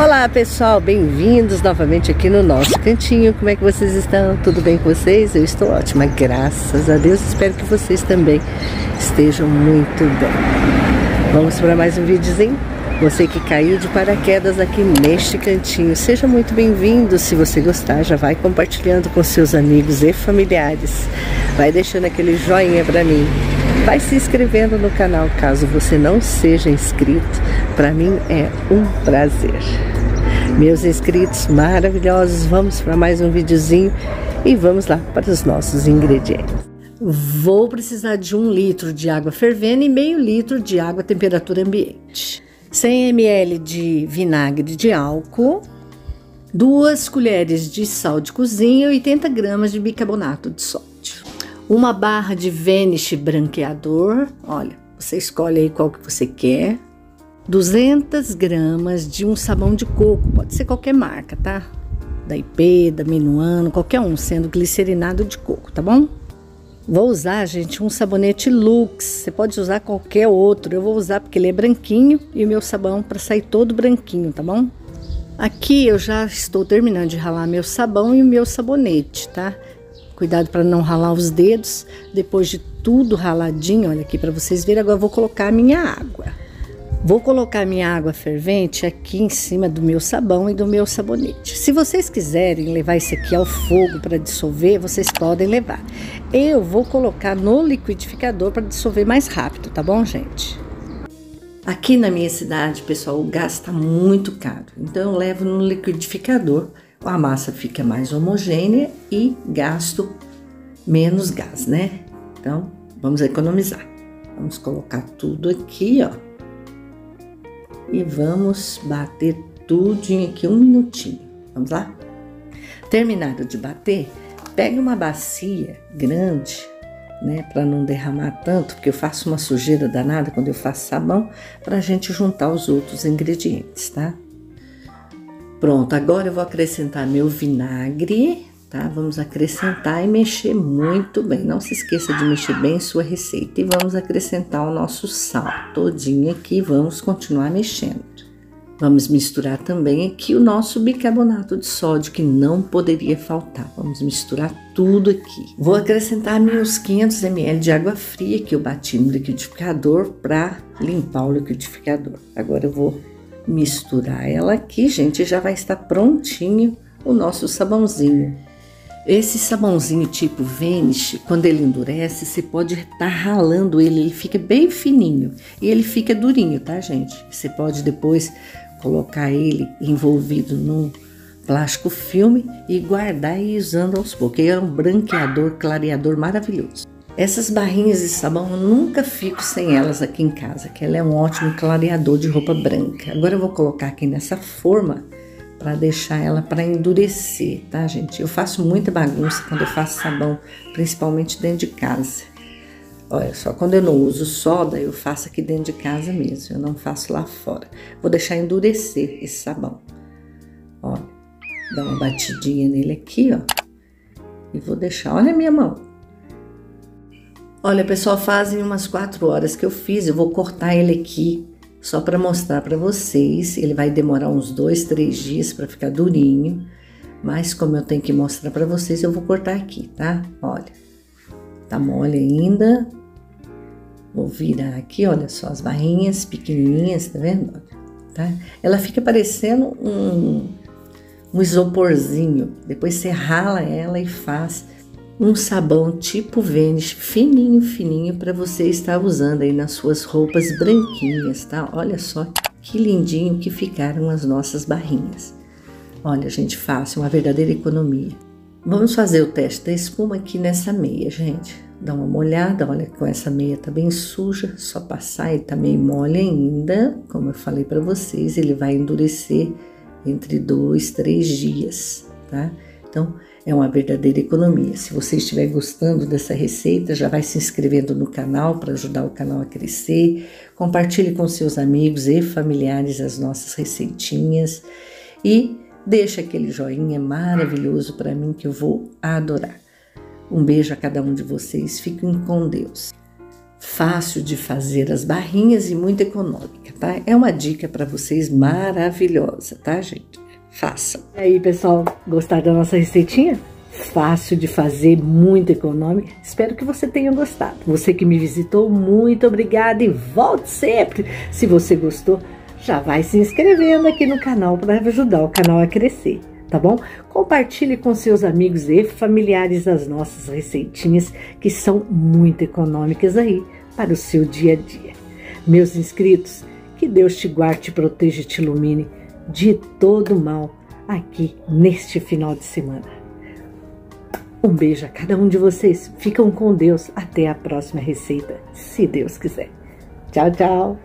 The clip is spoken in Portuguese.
Olá pessoal, bem-vindos novamente aqui no nosso cantinho. Como é que vocês estão? Tudo bem com vocês? Eu estou ótima, graças a Deus. Espero que vocês também estejam muito bem. Vamos para mais um videozinho? Você que caiu de paraquedas aqui neste cantinho, seja muito bem-vindo. Se você gostar, já vai compartilhando com seus amigos e familiares. Vai deixando aquele joinha para mim. Vai se inscrevendo no canal caso você não seja inscrito. Para mim é um prazer. Meus inscritos maravilhosos, vamos para mais um videozinho e vamos lá para os nossos ingredientes. Vou precisar de um litro de água fervendo e meio litro de água a temperatura ambiente. 100 ml de vinagre de álcool, duas colheres de sal de cozinha e 80 gramas de bicarbonato de sódio. Uma barra de Vanish branqueador, olha, você escolhe aí qual que você quer. 200 gramas de um sabão de coco, pode ser qualquer marca, tá? Da IP, da Minuano, qualquer um, sendo glicerinado de coco, tá bom? Vou usar, gente, um sabonete Lux. Você pode usar qualquer outro. Eu vou usar porque ele é branquinho e o meu sabão para sair todo branquinho, tá bom? Aqui eu já estou terminando de ralar meu sabão e o meu sabonete, tá? Cuidado para não ralar os dedos. Depois de tudo raladinho, olha aqui para vocês verem, agora vou colocar a minha água. Vou colocar minha água fervente aqui em cima do meu sabão e do meu sabonete. Se vocês quiserem levar isso aqui ao fogo para dissolver, vocês podem levar. Eu vou colocar no liquidificador para dissolver mais rápido, tá bom, gente? Aqui na minha cidade, pessoal, o gás está muito caro. Então eu levo no liquidificador, a massa fica mais homogênea e gasto menos gás, né? Então, vamos economizar. Vamos colocar tudo aqui, ó e vamos bater tudinho aqui um minutinho. Vamos lá? Terminado de bater, pegue uma bacia grande, né, para não derramar tanto, porque eu faço uma sujeira danada quando eu faço sabão, para a gente juntar os outros ingredientes, tá? Pronto, agora eu vou acrescentar meu vinagre, tá? Vamos acrescentar e mexer muito bem. Não se esqueça de mexer bem sua receita. E vamos acrescentar o nosso sal todinho aqui. Vamos continuar mexendo. Vamos misturar também aqui o nosso bicarbonato de sódio, que não poderia faltar. Vamos misturar tudo aqui. Vou acrescentar meus 500 ml de água fria que eu bati no liquidificador para limpar o liquidificador. Agora eu vou misturar ela aqui, gente, já vai estar prontinho o nosso sabãozinho. Esse sabãozinho tipo Vanish, quando ele endurece, você pode estar tá ralando ele, ele fica bem fininho e ele fica durinho, tá, gente? Você pode depois colocar ele envolvido num plástico filme e guardar e usando aos poucos. Ele é um branqueador, clareador maravilhoso. Essas barrinhas de sabão eu nunca fico sem elas aqui em casa, que ela é um ótimo clareador de roupa branca. Agora eu vou colocar aqui nessa forma para deixar ela para endurecer, tá, gente? Eu faço muita bagunça quando eu faço sabão, principalmente dentro de casa. Olha só, quando eu não uso soda, eu faço aqui dentro de casa mesmo, eu não faço lá fora. Vou deixar endurecer esse sabão. Ó, dá uma batidinha nele aqui, ó. E vou deixar, olha a minha mão. Olha, pessoal, fazem umas quatro horas que eu fiz, eu vou cortar ele aqui só para mostrar para vocês. Ele vai demorar uns dois, três dias para ficar durinho, mas como eu tenho que mostrar para vocês, eu vou cortar aqui, tá? Olha, tá mole ainda. Vou virar aqui, olha só as barrinhas pequenininhas, tá vendo? Tá? Ela fica parecendo um, um isoporzinho. Depois você rala ela e faz um sabão tipo Vênus, fininho, fininho, para você estar usando aí nas suas roupas branquinhas, tá? Olha só que lindinho que ficaram as nossas barrinhas. Olha, gente, fácil, uma verdadeira economia. Vamos fazer o teste da espuma aqui nessa meia, gente. Dá uma molhada, olha com essa meia tá bem suja, só passar e tá meio mole ainda. Como eu falei para vocês, ele vai endurecer entre dois, três dias, tá? Então, é uma verdadeira economia. Se você estiver gostando dessa receita, já vai se inscrevendo no canal para ajudar o canal a crescer. Compartilhe com seus amigos e familiares as nossas receitinhas e deixa aquele joinha maravilhoso para mim que eu vou adorar. Um beijo a cada um de vocês. Fiquem com Deus. Fácil de fazer as barrinhas e muito econômica. tá? É uma dica para vocês maravilhosa, tá, gente? Façam. E aí, pessoal, gostaram da nossa receitinha? Fácil de fazer, muito econômica. Espero que você tenha gostado. Você que me visitou, muito obrigada e volte sempre. Se você gostou, já vai se inscrevendo aqui no canal para ajudar o canal a crescer tá bom? Compartilhe com seus amigos e familiares as nossas receitinhas que são muito econômicas aí para o seu dia a dia. Meus inscritos, que Deus te guarde, te proteja e te ilumine de todo mal aqui neste final de semana. Um beijo a cada um de vocês. Ficam com Deus. Até a próxima receita, se Deus quiser. Tchau, tchau.